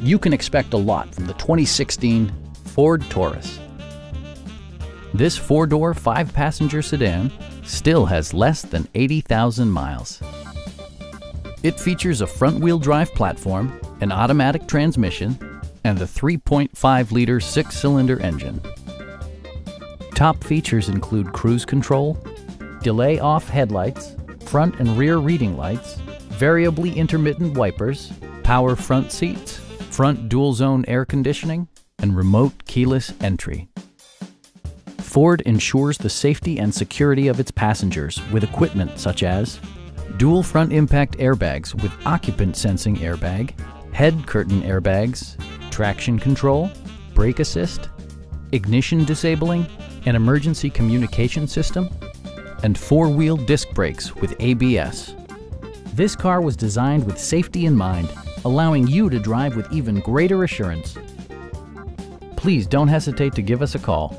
you can expect a lot from the 2016 Ford Taurus. This four-door, five-passenger sedan still has less than 80,000 miles. It features a front-wheel drive platform, an automatic transmission, and a 3.5-liter six-cylinder engine. Top features include cruise control, delay-off headlights, front and rear reading lights, variably intermittent wipers, power front seats, front dual-zone air conditioning, and remote keyless entry. Ford ensures the safety and security of its passengers with equipment such as dual front impact airbags with occupant sensing airbag, head curtain airbags, traction control, brake assist, ignition disabling, an emergency communication system, and four-wheel disc brakes with ABS. This car was designed with safety in mind, allowing you to drive with even greater assurance. Please don't hesitate to give us a call